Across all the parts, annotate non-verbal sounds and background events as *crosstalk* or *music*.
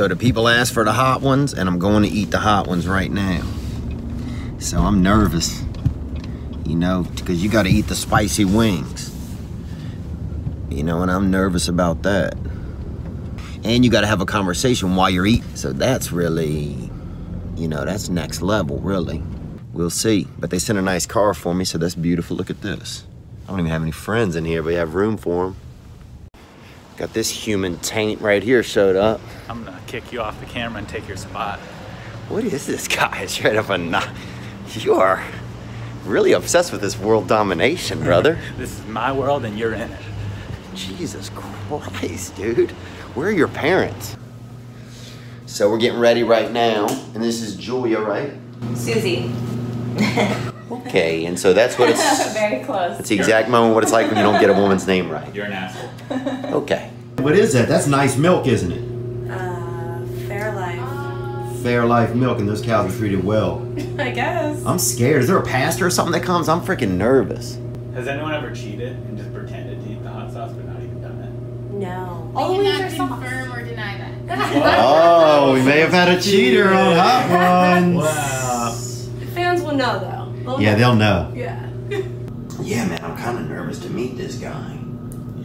So the people asked for the hot ones, and I'm going to eat the hot ones right now. So I'm nervous, you know, because you got to eat the spicy wings. You know, and I'm nervous about that. And you got to have a conversation while you're eating. So that's really, you know, that's next level, really. We'll see. But they sent a nice car for me, so that's beautiful. Look at this. I don't even have any friends in here, but we have room for them. Got this human taint right here showed up. I'm gonna kick you off the camera and take your spot. What is this guy? *laughs* Straight up a knot. You are really obsessed with this world domination, *laughs* brother. This is my world and you're in it. Jesus Christ, dude. Where are your parents? So we're getting ready right now, and this is Julia, right? Susie. *laughs* Okay, and so that's what it's. Very close. It's the exact moment what it's like when you don't get a woman's name right. You're an asshole. Okay. What is that? That's nice milk, isn't it? Fairlife. Fair life milk, and those cows are treated well. *laughs* I guess. I'm scared. Is there a pastor or something that comes? I'm freaking nervous. Has anyone ever cheated and just pretended to eat the hot sauce but not even done it? No. We Always cannot are sauce. confirm or deny that. Oh, we may have had a cheater on *laughs* Hot Ones. Wow. Fans will know though. They'll Yeah, know. they'll know. Yeah. *laughs* Yeah, man, I'm kind of nervous to meet this guy.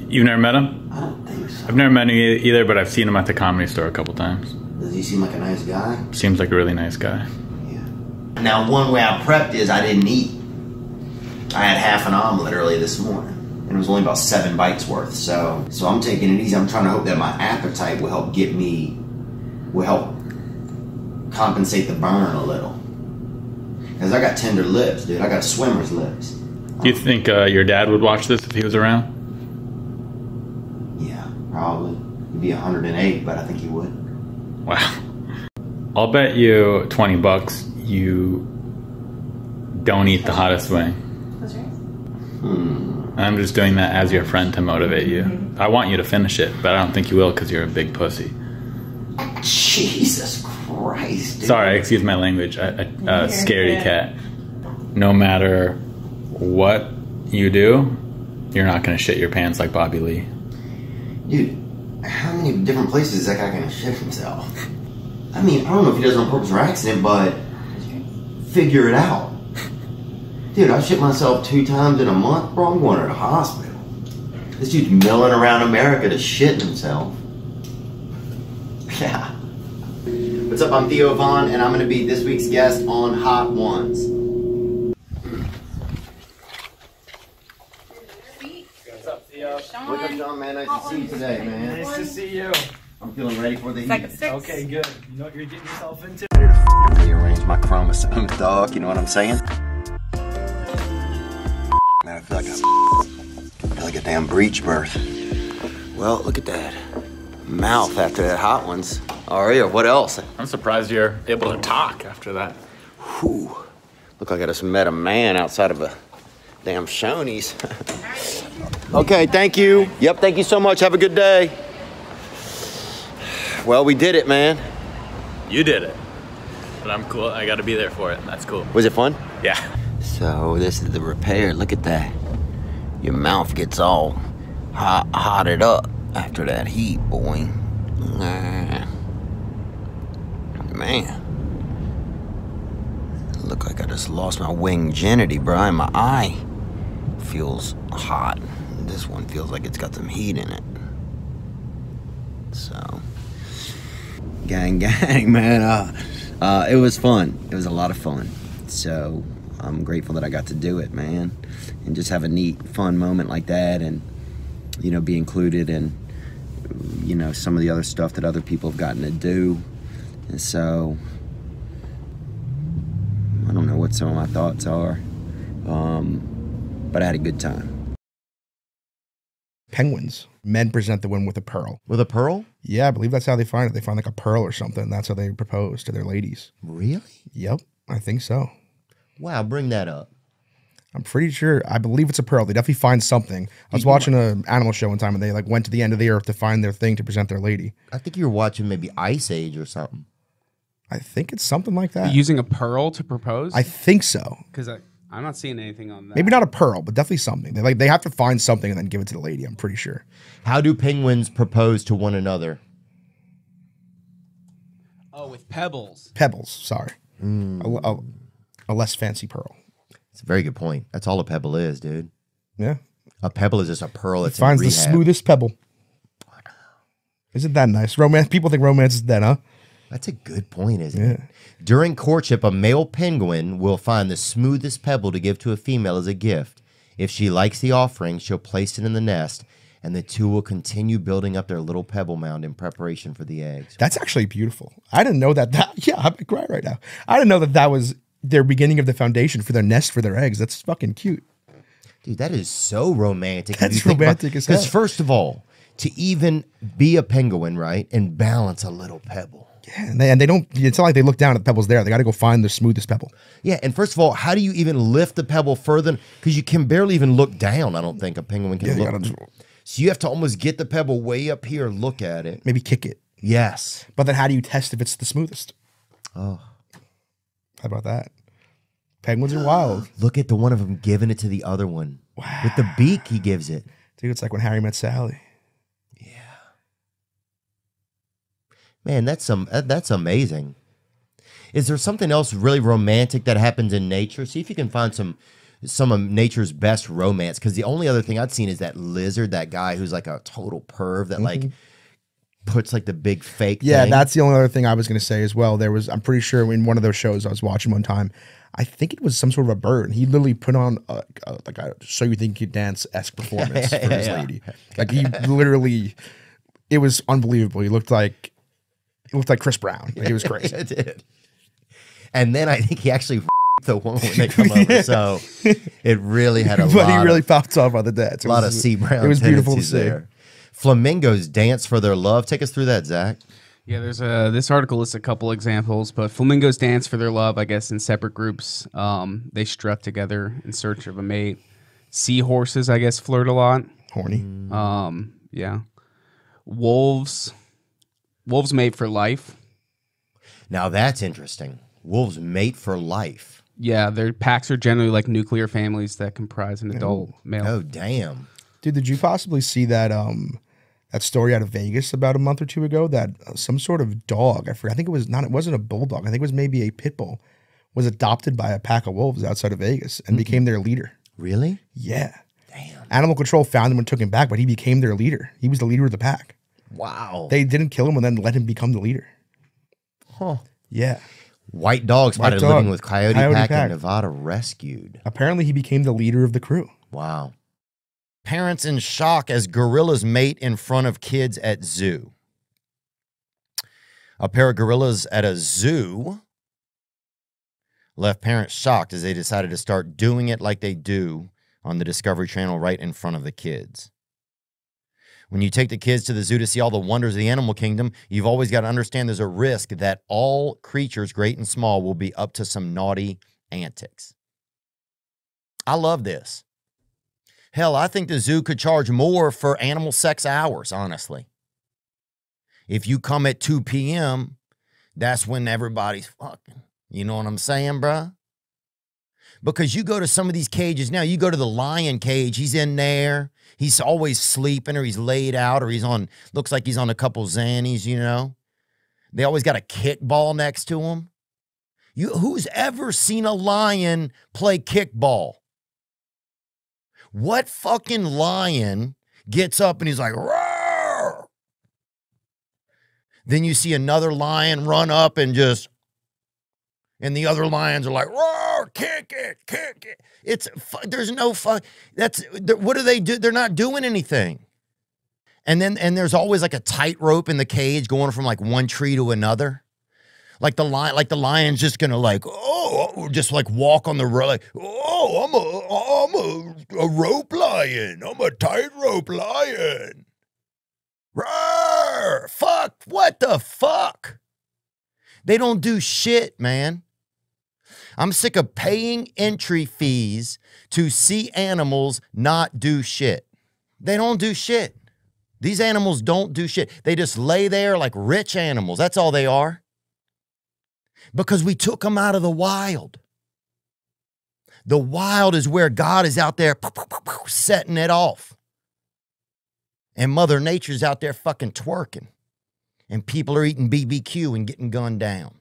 You've never met him? I don't think so. I've never met him either, but I've seen him at the comedy store a couple times. Does he seem like a nice guy? Seems like a really nice guy. Yeah. Now, one way I prepped is I didn't eat. I had half an omelet early this morning, and it was only about seven bites worth. So, so I'm taking it easy. I'm trying to hope that my appetite will help get me, will help compensate the burn a little. Because I got tender lips, dude. I got swimmer's lips. Do you think uh, your dad would watch this if he was around? Yeah, probably. He'd be 108, but I think he would. Wow. I'll bet you 20 bucks you don't eat the hottest wing. That's right. Hmm. I'm just doing that as your friend to motivate you. I want you to finish it, but I don't think you will because you're a big pussy. Jesus Christ, dude. Sorry, excuse my language. A, a, a scaredy cat. No matter what you do, you're not going to shit your pants like Bobby Lee. Dude, how many different places is that guy gonna shit himself? I mean, I don't know if he does it on purpose or accident, but figure it out. Dude, I shit myself two times in a month, bro. I'm going to the hospital. This dude's milling around America to shit himself. *laughs* Yeah. What's up? I'm Theo Von, and I'm gonna be this week's guest on Hot Ones. What's up, Theo? What's up, Sean, man? Nice to see you today, man. Nice to see you. I'm feeling ready for the heat. Okay, good. You know what you're getting yourself into? ready to f- rearrange my chromosomes, dog. You know what I'm saying? Man, I feel like I feel like a damn breech birth. Well, look at that mouth after that hot ones. Aria, what else? I'm surprised you're able to talk after that. Whew. Look like I just met a man outside of a damn Shoney's. *laughs* okay, thank you. Yep, thank you so much. Have a good day. Well, we did it, man. You did it. But I'm cool. I got to be there for it. That's cool. Was it fun? Yeah. So this is the repair. Look at that. Your mouth gets all hot, hotted up after that heat, boy. Man. Look like I just lost my wingginity, bro. And my eye feels hot. This one feels like it's got some heat in it. So, gang, *laughs* gang, man. Uh, uh, it was fun. It was a lot of fun. So, I'm grateful that I got to do it, man, and just have a neat, fun moment like that, and you know, be included in you know some of the other stuff that other people have gotten to do. And so, I don't know what some of my thoughts are, um, but I had a good time. penguins. Men present the women with a pearl. With a pearl? Yeah, I believe that's how they find it. They find like a pearl or something. That's how they propose to their ladies. Really? Yep, I think so. Wow, bring that up. I'm pretty sure. I believe it's a pearl. They definitely find something. I was watching an animal show one time, and they like went to the end of the earth to find their thing to present their lady. I think you were watching maybe Ice Age or something. I think it's something like that. Using a pearl to propose? I think so. Because I'm not seeing anything on that. Maybe not a pearl, but definitely something. They like they have to find something and then give it to the lady. I'm pretty sure. How do penguins propose to one another? Oh, with pebbles. Pebbles. Sorry, a, a- a less fancy pearl. It's a very good point. That's all a pebble is, dude. Yeah, A pebble is just a pearl that's finds the smoothest pebble. Isn't that nice? Romance. People think romance is dead, huh? That's a good point, isn't it? During courtship, a male penguin will find the smoothest pebble to give to a female as a gift. If she likes the offering, she'll place it in the nest, and the two will continue building up their little pebble mound in preparation for the eggs. That's actually beautiful. I didn't know that. That *laughs* yeah, I'm gonna cry right now. I didn't know that that was their beginning of the foundation for their nest for their eggs. That's fucking cute. Dude, that is so romantic. That's romantic as hell. Because first of all, to even be a penguin, right, and balance a little pebble. Yeah, and they, and they don't. It's not like they look down at the pebbles there. They got to go find the smoothest pebble. Yeah, and first of all, how do you even lift the pebble further? Because you can barely even look down. I don't think a penguin can Yeah, look. gotta just- so you have to almost get the pebble way up here, look at it. Maybe kick it. Yes. But then how do you test if it's the smoothest? Oh, How about that? Penguins are wild, *gasps* look at the one of them giving it to the other one with the beak. He gives it. dude. It's like when Harry met Sally. Man, that's some that's amazing. Is there something else really romantic that happens in nature? See if you can find some some of nature's best romance. Because the only other thing I've seen is that lizard, that guy who's like a total perv that like mm-hmm. puts like the big fake. Yeah, thing. that's the only other thing I was going to say as well. There was, I'm pretty sure in one of those shows I was watching one time, I think it was some sort of a bird. He literally put on a, a, like a "So You Think You Dance" esque performance *laughs* for his Yeah. lady. Like he literally, it was unbelievable. He looked like, he looked like Chris Brown. Like, it was *laughs* crazy. it did. And then I think he actually the woman when they *laughs* come over. So it really had a but lot he really of, popped off on the dance. A lot of was- sea brown. It was beautiful to see. there. Flamingos dance for their love. Take us through that, Zach. Yeah, there's a this article lists a couple examples, but flamingos dance for their love, I guess, in separate groups. Um, they strut together in search of a mate. Seahorses, I guess, flirt a lot. Horny. Um, yeah. Wolves, wolves mate for life. Now that's interesting. Wolves mate for life. Yeah, their packs are generally like nuclear families that comprise an adult male. Oh damn. Dude, did you possibly see that um that story out of Vegas about a month or two ago that uh, some sort of dog, I forget, I think it was not it wasn't a bulldog, I think it was maybe a pit bull, was adopted by a pack of wolves outside of Vegas and became their leader. Really? Yeah. Damn. Animal control found him and took him back, but he became their leader. He was the leader of the pack. Wow. They didn't kill him and then let him become the leader. Huh. Yeah. White dog spotted dog. living with coyote, Coyote pack, pack. in Nevada rescued. Apparently he became the leader of the crew. Wow. Parents in shock as gorillas mate in front of kids at zoo. A pair of gorillas at a zoo left parents shocked as they decided to start doing it like they do on the Discovery Channel right in front of the kids. When you take the kids to the zoo to see all the wonders of the animal kingdom, you've always got to understand there's a risk that all creatures, great and small, will be up to some naughty antics. I love this. Hell, I think the zoo could charge more for animal sex hours, honestly. If you come at 2 p.m., that's when everybody's fucking. You know what I'm saying, bruh? Because you go to some of these cages now, you go to the lion cage, he's in there. He's always sleeping or he's laid out or he's on, looks like he's on a couple Xannies, you know? They always got a kickball next to him. You, who's ever seen a lion play kickball? What fucking lion gets up and he's like, Roar! Then you see another lion run up and just, and the other lions are like, roar, kick it, kick it. It's, there's no fun. That's, what do they do? They're not doing anything. And then, and there's always like a tightrope in the cage going from like one tree to another. Like the lion, like the lion's just gonna like, oh, just like walk on the road, like, oh, I'm a, I'm a, a rope lion. I'm a tightrope lion. Roar! Fuck! What the fuck? They don't do shit, man. I'm sick of paying entry fees to see animals not do shit. They don't do shit. These animals don't do shit. They just lay there like rich animals. That's all they are because we took them out of the wild. The wild is where God is out there setting it off. And Mother Nature's out there fucking twerking. and people are eating BBQ and getting gunned down.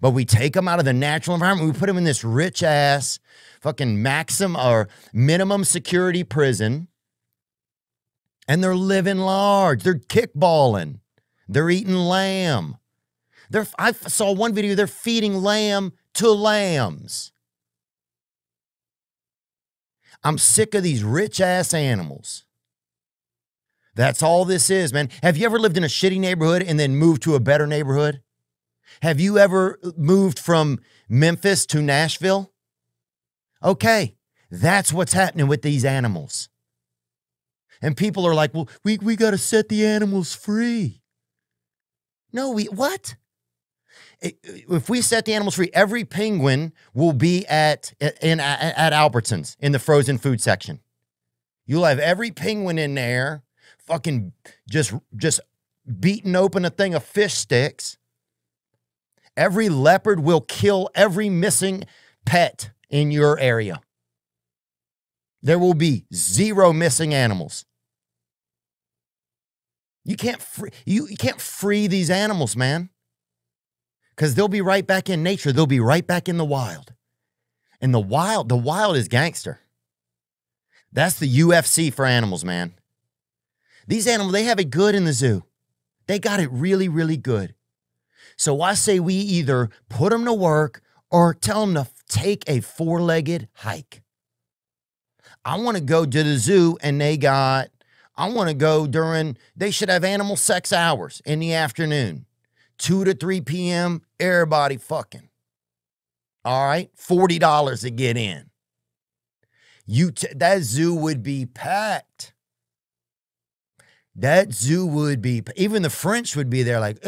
But we take them out of the natural environment. We put them in this rich ass fucking maximum or minimum security prison. And they're living large. They're kickballing. They're eating lamb. They're, I saw one video, they're feeding lamb to lambs. I'm sick of these rich ass animals. That's all this is, man. Have you ever lived in a shitty neighborhood and then moved to a better neighborhood? Have you ever moved from Memphis to Nashville? Okay, that's what's happening with these animals. And people are like, well, we, we got to set the animals free. No, we, what? If we set the animals free, every penguin will be at, in, at Albertsons in the frozen food section. You'll have every penguin in there fucking just, just beating open a thing of fish sticks. Every leopard will kill every missing pet in your area. There will be zero missing animals. You can't free you, you can't free these animals, man. Cuz they'll be right back in nature. They'll be right back in the wild. And the wild, the wild is gangster. That's the UFC for animals, man. These animals, they have it good in the zoo. They got it really, really good. So I say we either put them to work or tell them to take a four legged hike. I want to go to the zoo and they got I want to go during, they should have animal sex hours in the afternoon, 2 to 3 p.m. Everybody fucking. All right, $40 to get in. You t- that zoo would be packed. That zoo would be even the French would be there like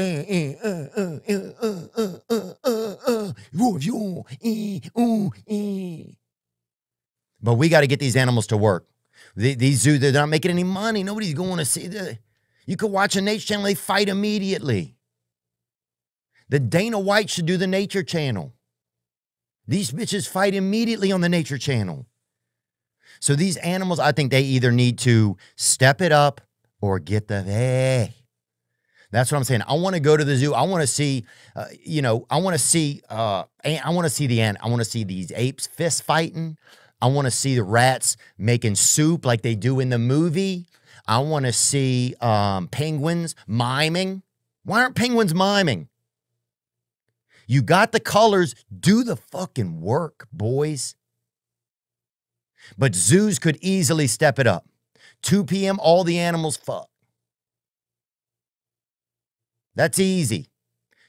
but we got to get these animals to work. The, these zoos, they're not making any money. Nobody's going to see the. You could watch a nature channel, they fight immediately. The Dana White should do the nature channel. These bitches fight immediately on the nature channel. So these animals, I think they either need to step it up or get the hey. That's what I'm saying. I want to go to the zoo. I want to see, uh, you know, I want to see, uh, I want to see the ant. I want to see these apes fist fighting. I want to see the rats making soup like they do in the movie. I want to see um, penguins miming. Why aren't penguins miming? You got the colors, do the fucking work, boys. But zoos could easily step it up. 2 p.m., all the animals fuck. That's easy.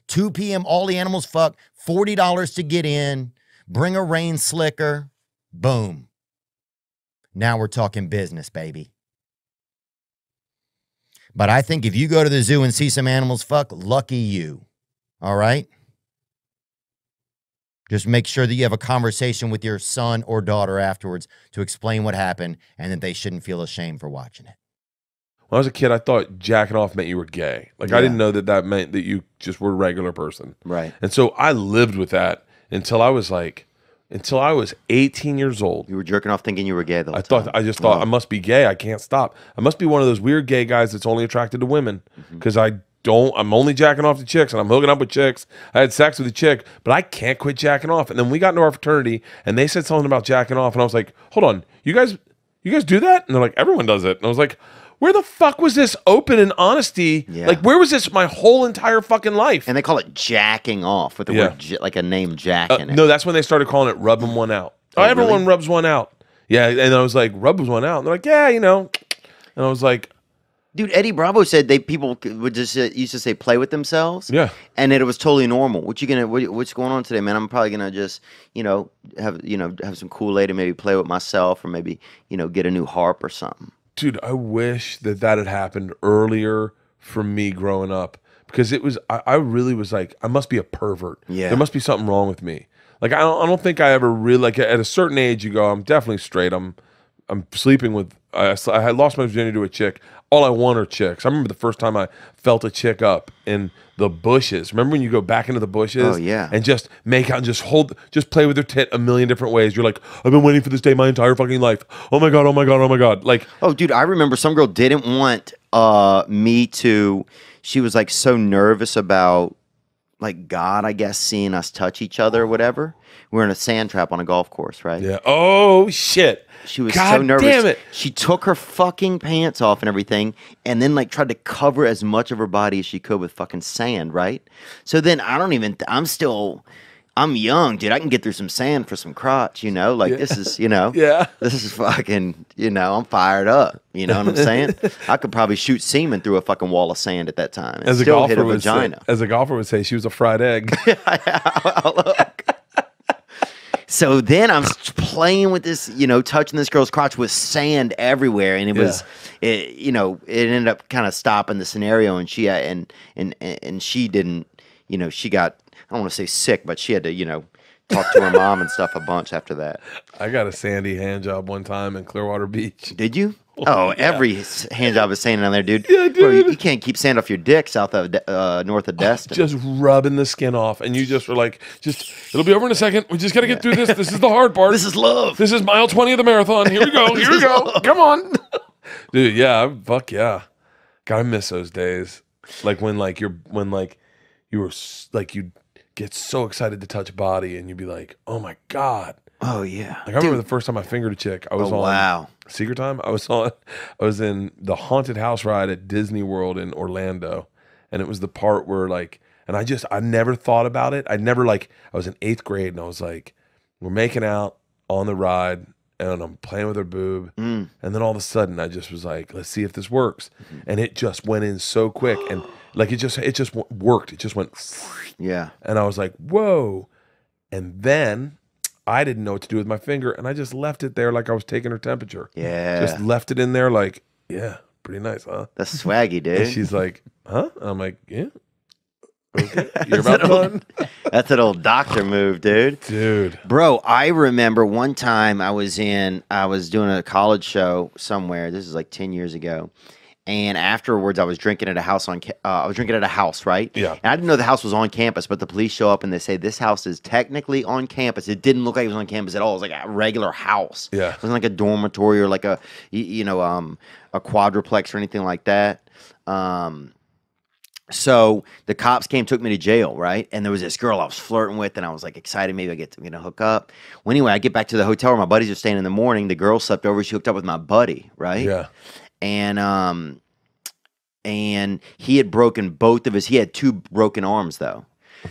2 p.m., all the animals fuck. $40 to get in. Bring a rain slicker. Boom. Now we're talking business, baby. But I think if you go to the zoo and see some animals fuck, lucky you. All right? Just make sure that you have a conversation with your son or daughter afterwards to explain what happened and that they shouldn't feel ashamed for watching it. When I was a kid, I thought jacking off meant you were gay. Like, Yeah. I didn't know that that meant that you just were a regular person. Right. And so I lived with that until I was like, until I was 18 years old. You were jerking off thinking you were gay, though. I thought I just thought I must be gay. I can't stop. I must be one of those weird gay guys that's only attracted to women Mm-hmm. because I don't. I'm only jacking off to chicks and I'm hooking up with chicks. I had sex with a chick, but I can't quit jacking off. And then we got into our fraternity and they said something about jacking off, and I was like, "Hold on, you guys, you guys do that?" And they're like, "Everyone does it." And I was like. Where the fuck was this open and honesty? Yeah. Like, where was this my whole entire fucking life? And they call it jacking off with the Yeah. word j- like a name Jack Uh, no, that's when they started calling it rubbing one out. Oh, Oh, everyone really? rubs one out. Yeah, and I was like, rubs one out. And they're like, yeah, you know. And I was like, Dude, Eddie Bravo said they people would just uh, used to say play with themselves. Yeah. and it was totally normal. What you gonna? What, what's going on today, man? I'm probably gonna just you know have you know have some Kool Aid and maybe play with myself or maybe you know get a new harp or something. dude, I wish that that had happened earlier for me growing up because it was, I, I really was like, I must be a pervert. Yeah. There must be something wrong with me. Like, I don't, I don't think I ever really, like, at a certain age, you go, I'm definitely straight. I'm, I'm sleeping with, I, I had lost my virginity to a chick. All I want are chicks. I remember the first time I felt a chick up in the bushes. Remember when you go back into the bushes? Oh, yeah. And just make out and just hold, just play with their tit a million different ways. You're like, I've been waiting for this day my entire fucking life. Oh my God, oh my God, oh my God. Like, Oh, dude, I remember some girl didn't want uh me to she was like so nervous about like God, I guess, seeing us touch each other or whatever. We were in a sand trap on a golf course, right? Yeah. Oh shit. She was God so nervous. Damn it. She took her fucking pants off and everything, and then like tried to cover as much of her body as she could with fucking sand, right? So then I don't even. I'm still. I'm young, dude. I can get through some sand for some crotch, you know. Like this is, you know, Yeah. *laughs* This is fucking, you know. I'm fired up. You know what I'm saying? *laughs* I could probably shoot semen through a fucking wall of sand at that time As a still hit golfer a would say, as a golfer would say, she was a fried egg. *laughs* So then I'm playing with this, you know, touching this girl's crotch with sand everywhere, and it was, it, you know, it ended up kind of stopping the scenario, and she uh, and and and she didn't, you know, she got I don't want to say sick, but she had to, you know, talk to her mom and stuff a bunch after that. I got a sandy hand job one time in Clearwater Beach. Did you? *laughs* Oh, every s- hand job is sand down there, dude. Yeah, Bro, you, dude. you can't keep sand off your dick south of uh, north of *laughs* Destin. Just rubbing the skin off, and you just were like, "Just it'll be over in a second. We just got to get through this. This is the hard part. this is love. This is mile 20 of the marathon. Here we go. *laughs* Here we go. Come on. Dude, yeah, fuck yeah. God, I miss those days. Like when like you're when like you were like you'd get so excited to touch a body and you'd be like, "Oh my god." oh yeah. Like I remember the first time I fingered a chick. I was Oh, on wow. Secret Time. I was on I was in the haunted house ride at Disney World in Orlando. And it was the part where like and I just I never thought about it. I never like I was in eighth grade and I was like, we're making out on the ride and I'm playing with her boob. Mm. And then all of a sudden I just was like, let's see if this works. And it just went in so quick and *gasps* like it just it just worked. It just went *sniffs* Yeah. and I was like, whoa. And then I didn't know what to do with my finger, and I just left it there like I was taking her temperature. Yeah. Just left it in there like, yeah, pretty nice, huh? That's swaggy, *laughs* And dude. she's like, huh? I'm like, yeah. *laughs* Okay. You're about done? *laughs* That's an old doctor move, dude. Dude. Bro, I remember one time I was in, I was doing a college show somewhere. This is like 10 years ago. And afterwards, I was drinking at a house on, uh, I was drinking at a house, right? Yeah. And I didn't know the house was on campus, but the police show up and they say, this house is technically on campus. It didn't look like it was on campus at all. It was like a regular house. Yeah. It wasn't like a dormitory or like a you know, um, a quadruplex or anything like that. Um, so the cops came, took me to jail, right? And there was this girl I was flirting with, and I was like excited, maybe I get to you know hook up. Well, anyway, I get back to the hotel where my buddies are staying in the morning. The girl slept over. She hooked up with my buddy, right? Yeah. And um, and he had broken both of his. He had two broken arms though.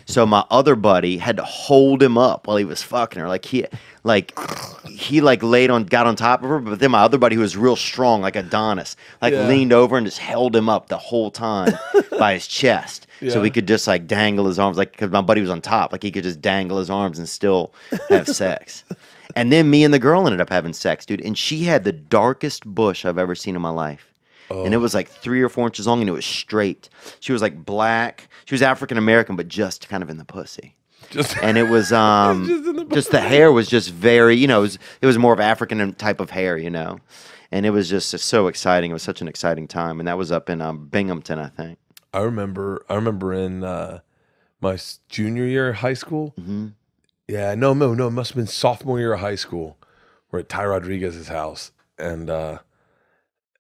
So my other buddy had to hold him up while he was fucking her. Like he, like he like laid on, got on top of her. But then my other buddy, who was real strong, like Adonis, like Yeah. leaned over and just held him up the whole time *laughs* by his chest, so Yeah. he could just like dangle his arms, like because my buddy was on top, like he could just dangle his arms and still have *laughs* sex. And then me and the girl ended up having sex, dude. And she had the darkest bush I've ever seen in my life. And it was like three or four inches long and it was straight. She was like black. She was African American, but just kind of in the pussy. Just And it was *laughs* um Just the just the hair was just very, you know, it was, it was more of African type of hair, you know. And it was just so exciting. It was such an exciting time. And that was up in um, Binghamton, I think. I remember I remember in uh, my junior year of high school. Mhm. Yeah, no, no, no. It must have been sophomore year of high school. We're at Ty Rodriguez's house, and uh,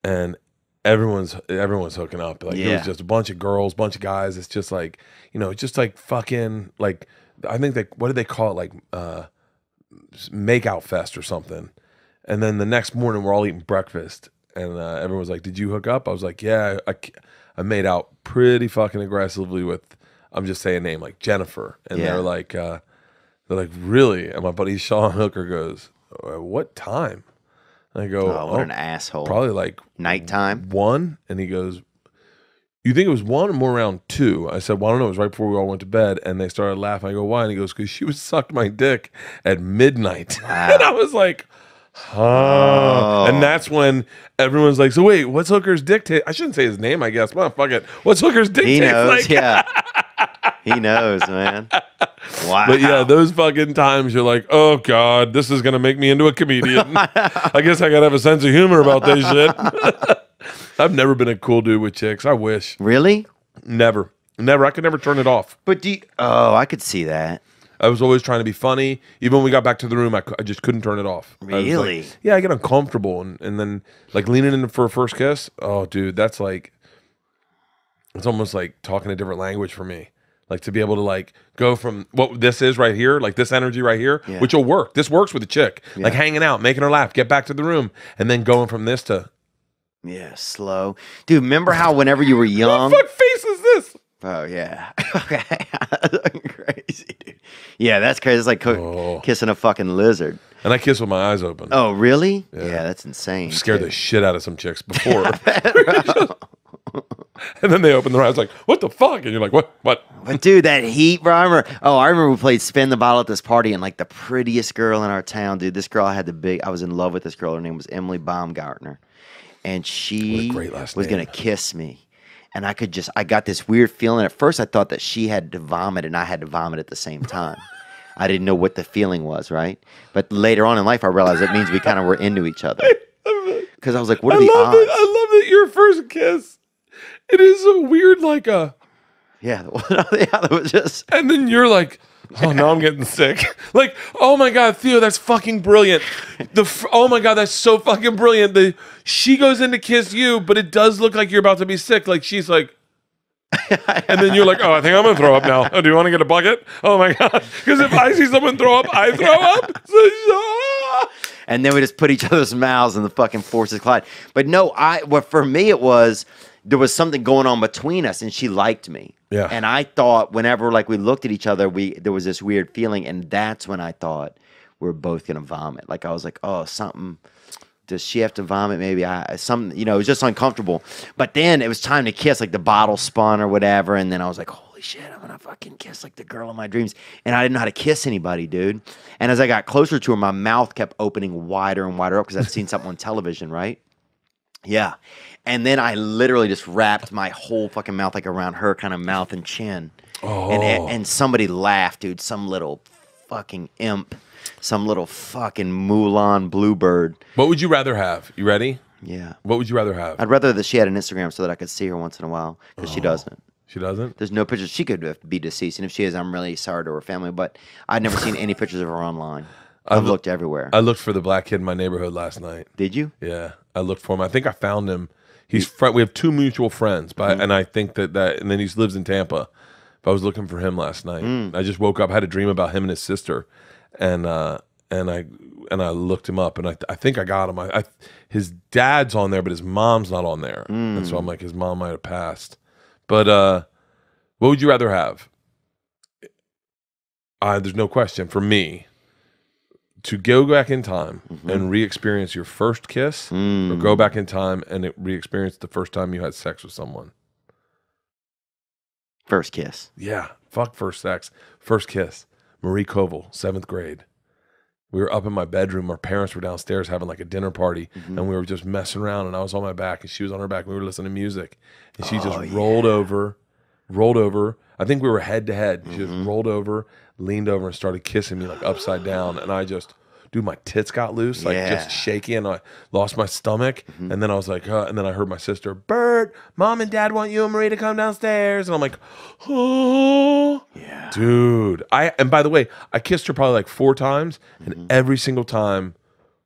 and everyone's everyone's hooking up. Like it was just a bunch of girls, bunch of guys. It's just like you know, just like fucking like I think they what did they call it like uh, make out fest or something. And then the next morning we're all eating breakfast, and uh, everyone was like, "Did you hook up?" I was like, "Yeah, I, I made out pretty fucking aggressively with." I'm just saying a name like Jennifer, and Yeah. they're like, uh, they're like, really? And my buddy Sean Hooker goes, "Uh, "What time?" And I go, Oh, what "Oh, an asshole. probably like Nighttime. one." And he goes, "You think it was one or more around two? I said, "Well, I don't know. It was right before we all went to bed." And they started laughing. I go, "Why?" And he goes, "Because she was *laughs* sucked my dick at midnight." *laughs* and I was like. Oh. And that's when everyone's like, "So wait, what's Hooker's dick taste?" I shouldn't say his name, I guess. Well, fuck it. What's Hooker's dick He knows, like? yeah. *laughs* he knows, man. Wow. But yeah, those fucking times you're like, oh god, this is gonna make me into a comedian. *laughs* I guess I gotta have a sense of humor about this shit. *laughs* I've never been a cool dude with chicks. I wish. really? Never. Never. I could never turn it off. But do you, oh, I could see that. I was always trying to be funny. Even when we got back to the room, I, I just couldn't turn it off. I like- Really? yeah, I get uncomfortable. And, and then, like, leaning in for a first kiss. Oh, dude, that's like, it's almost like talking a different language for me. Like to be able to like go from what this is right here, like this energy right here, Yeah. which will work. This works with a chick, like hanging out, making her laugh, get back to the room, and then going from this to Yeah, slow. Dude, remember how whenever you were *laughs* young? what face is this? Oh yeah. *laughs* Okay. *laughs* crazy, dude. Yeah, that's crazy. It's like Oh. kissing a fucking lizard. And I kiss with my eyes open. Oh, really? Yeah, that's insane. scared the shit out of some chicks before. *laughs* and then they open their eyes like, "What the fuck?" And you're like, "What? What?" But dude, that heat, bro. I remember. Oh, I remember we played spin the bottle at this party, and like the prettiest girl in our town, dude. This girl I had the big. I was in love with this girl. Her name was Emily Baumgartner, and she was gonna kiss me. And I could just, I got this weird feeling. At first, I thought that she had to vomit and I had to vomit at the same time. I didn't know what the feeling was, right? But later on in life, I realized it means we kind of were into each other. *laughs* Because I was like, what I are the love odds? that. I love that your first kiss. It is a weird like a, Yeah, *laughs* the other was just. and then you're like, "Oh, now I'm getting sick." *laughs* Like, "Oh my god, Theo, that's fucking brilliant." The oh my god, that's so fucking brilliant. The she goes in to kiss you, but it does look like you're about to be sick. Like she's like. and then you're like, oh, I think I'm gonna throw up now. Oh, do you want to get a bucket? Oh my god! *laughs* Because if I see someone throw up, I throw up. So, ah. and then we just put each other's mouths and the fucking forces collide. But no, I well for me it was there was something going on between us, and she liked me. Yeah. And I thought whenever like we looked at each other, we there was this weird feeling, and that's when I thought we are both gonna vomit. Like I was like, oh, something. Does she have to vomit? Maybe I some you know it was just uncomfortable. But then it was time to kiss, like the bottle spun or whatever, and then I was like, holy shit, I'm gonna fucking kiss like the girl of my dreams. And I didn't know how to kiss anybody, dude. And as I got closer to her, my mouth kept opening wider and wider up because I'd seen something on television, right? Yeah. And then I literally just wrapped my whole fucking mouth like around her kind of mouth and chin. And and oh. somebody laughed, dude. Some little fucking imp, some little fucking Mulan bluebird. What would you rather have? You ready? Yeah. What would you rather have? I'd rather that she had an Instagram so that I could see her once in a while because she oh. doesn't. She doesn't. There's no pictures. She could be deceased, and if she is, I'm really sorry to her family. But I've never seen any pictures of her online. I've looked everywhere. I looked for the black kid in my neighborhood last night. Did you? Yeah, I looked for him. I think I found him. He's fr- we have two mutual friends, but Mm-hmm. and I think that that and then he lives in Tampa. But I was looking for him last night. Mm. I just woke up, had a dream about him and his sister, and uh and I and I looked him up, and I I think I got him. I, I his dad's on there, but his mom's not on there, and so I'm Mm. like his mom might have passed. But uh, what would you rather have? Uh, there's no question for me to go back in time Mm-hmm. and re-experience your first kiss, or Mm. go back in time and it- re-experience the first time you had sex with someone. First kiss. Yeah, fuck first sex, first kiss. Marie Koval, seventh grade. We were up in my bedroom. Our parents were downstairs having like a dinner party, Mm-hmm. and we were just messing around. And I was on my back, and she was on her back. And we were listening to music, and she just Oh, rolled over, rolled over. I think we were head to head. She Mm-hmm. just rolled over, leaned over, and started kissing me like upside down. And I just, dude, my tits got loose, like Yeah. just shaky, and I lost my stomach. And then I was like, uh, and then I heard my sister, Bert, mom and dad want you and Marie to come downstairs. And I'm like, oh, Yeah. dude. I and by the way, I kissed her probably like four times, and every single time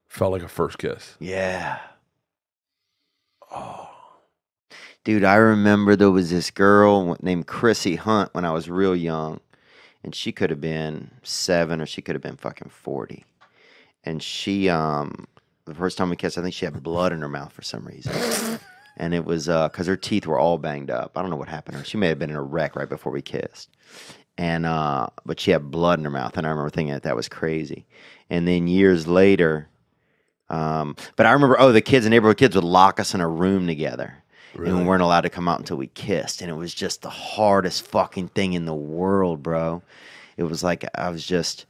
felt like a first kiss. Yeah. Dude, I remember there was this girl named Chrissy Hunt when I was real young. And she could have been seven or she could have been fucking 40. And she, um, the first time we kissed, I think she had blood in her mouth for some reason. and it was because her teeth were all banged up. I don't know what happened to her. She may have been in a wreck right before we kissed. And, uh, but she had blood in her mouth. And I remember thinking that that was crazy. And then years later, um, but I remember, oh, the kids, the neighborhood kids would lock us in a room together. And we weren't allowed to come out until we kissed. And it was just the hardest fucking thing in the world, bro. It was like, I was just,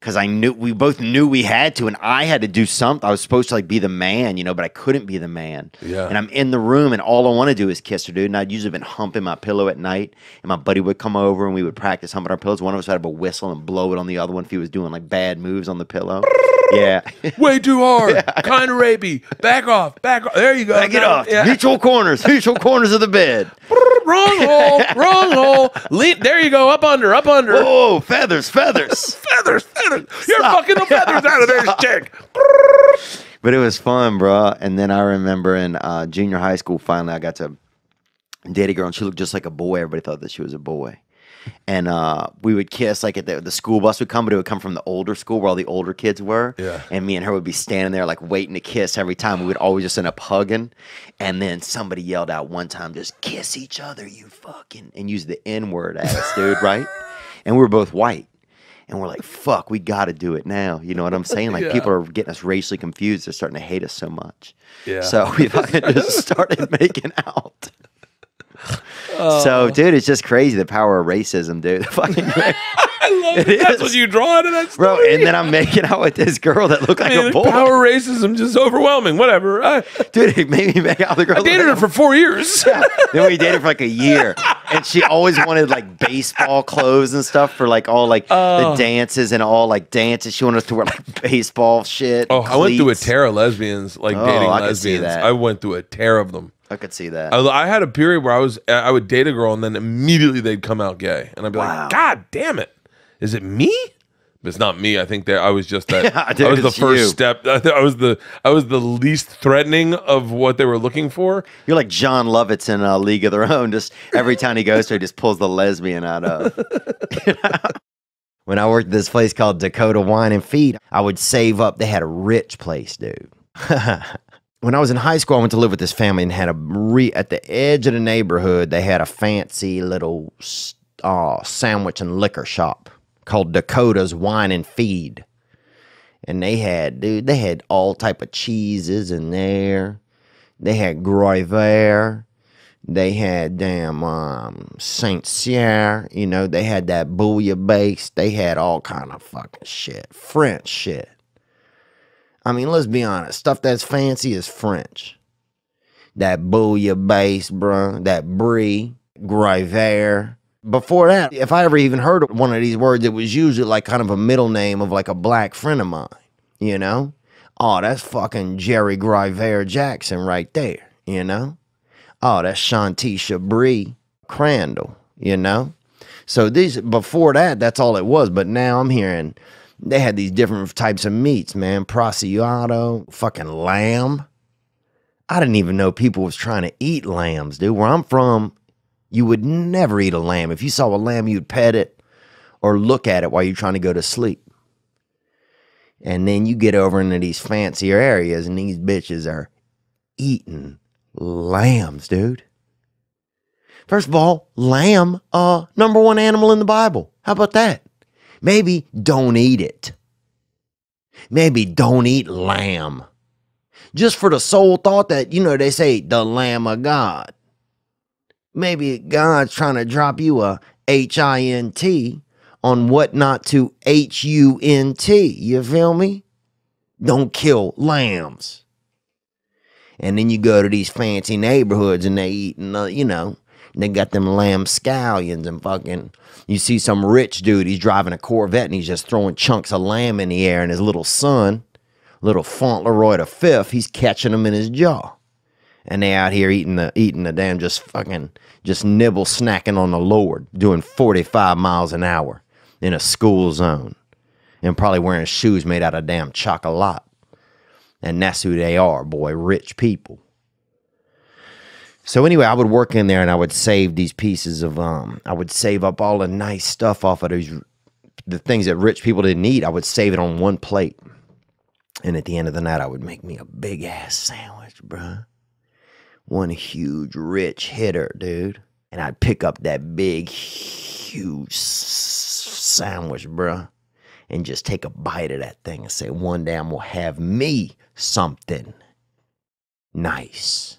because I knew, we both knew we had to. And I had to do something. I was supposed to like be the man, you know, but I couldn't be the man. Yeah. And I'm in the room and all I want to do is kiss her, dude. And I'd usually been humping my pillow at night. And my buddy would come over and we would practice humping our pillows. One of us would have a whistle and blow it on the other one if he was doing like bad moves on the pillow. Yeah. Way too hard, *laughs* kind of rapey. Back off, back off. There you go. Back it off. Yeah. Mutual corners. *laughs* Mutual corners of the bed. wrong hole, wrong hole. Lean, there you go. Up under, up under. Oh, feathers, feathers. *laughs* Feathers, feathers. You're Stop. fucking the feathers out of this chick. but it was fun, bro. And then I remember in uh, junior high school, finally, I got to dated a girl, and she looked just like a boy. Everybody thought that she was a boy. And uh, we would kiss like at the, the school bus would come, but it would come from the older school where all the older kids were. Yeah. And me and her would be standing there like waiting to kiss every time. We would always just end up hugging. And then somebody yelled out one time, just kiss each other, you fucking, and use the N word at us, dude, right? *laughs* And we were both white. And we're like, fuck, we got to do it now. You know what I'm saying? Like, Yeah. people are getting us racially confused. They're starting to hate us so much. Yeah. So we fucking just started *laughs* making out. Oh. So, dude, it's just crazy the power of racism, dude. *laughs* Fucking *laughs* I love It it. That's is. what you draw out of that bro. And then I'm making out with this girl that looked like I mean, a the boy. power racism just overwhelming. Whatever. I, *laughs* Dude, it made me make out with the girl. I dated her for four years. a- Then we dated for like a year, and she always wanted like baseball clothes and stuff for like all like Oh. the dances and all like dances. She wanted us to wear like baseball shit. Oh, I went through a cleats. tear of lesbians, like Oh, dating I lesbians. that. I went through a tear of them. I could see that. I, I had a period where I was I would date a girl and then immediately they'd come out gay, and I'd be Wow. like, God damn it, is it me? But it's not me. I think that I was just that. *laughs* Yeah, dude, I was the first you. step. I, th- I was the I was the least threatening of what they were looking for. You're like Jon Lovitz in uh, League of Their Own. Just every time he goes to, he just pulls the lesbian out of. *laughs* when I worked at this place called Dakota Wine and Feed, I would save up. They had a rich place, dude. *laughs* when I was in high school, I went to live with this family and had a re- at the edge of the neighborhood. They had a fancy little uh, sandwich and liquor shop called Dakota's Wine and Feed. And they had, dude, they had all type of cheeses in there. They had Gruyere. They had damn um, Saint Cyr. You know, they had that bouillabaisse. They had all kind of fucking shit, French shit. I mean, let's be honest. Stuff that's fancy is French. That bouillabaisse, bruh. That brie, Gruyere. Before that, if I ever even heard one of these words, it was usually like kind of a middle name of like a black friend of mine. You know? Oh, that's fucking Jerry Gruyere Jackson right there. You know? Oh, that's Shantisha Bree Crandall, you know? So these before that, that's all it was. But now I'm hearing they had these different types of meats, man. Prosciutto, fucking lamb. I didn't even know people was trying to eat lambs, dude. Where I'm from, you would never eat a lamb. If you saw a lamb, you'd pet it or look at it while you're trying to go to sleep. And then you get over into these fancier areas and these bitches are eating lambs, dude. First of all, lamb, uh, number one animal in the Bible. How about that? Maybe don't eat it. Maybe don't eat lamb. Just for the sole thought that, you know, they say the Lamb of God. Maybe God's trying to drop you a H I N T on what not to H U N T. You feel me? Don't kill lambs. And then you go to these fancy neighborhoods and they uh, you know, they got them lamb scallions and fucking. You see some rich dude, he's driving a Corvette and he's just throwing chunks of lamb in the air, and his little son, little Fauntleroy the fifth, he's catching them in his jaw. And they out here eating the eating the damn just fucking just nibble snacking on the Lord, doing 45 miles an hour in a school zone. And probably wearing shoes made out of damn chocolate. And that's who they are, boy, rich people. So anyway, I would work in there and I would save these pieces of um I would save up all the nice stuff off of those the things that rich people didn't eat. I would save it on one plate. And at the end of the night I would make me a big ass sandwich, bruh. One huge rich hitter, dude. And I'd pick up that big huge sandwich, bruh. And just take a bite of that thing and say, one day I'm gonna have me something nice.